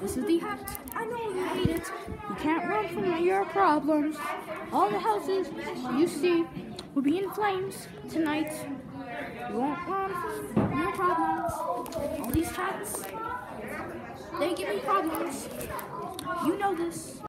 This is the hat. I know you hate it. You can't run from your problems. All the houses you see will be in flames tonight. You won't run from your problems. All these hats, they give me problems. You know this.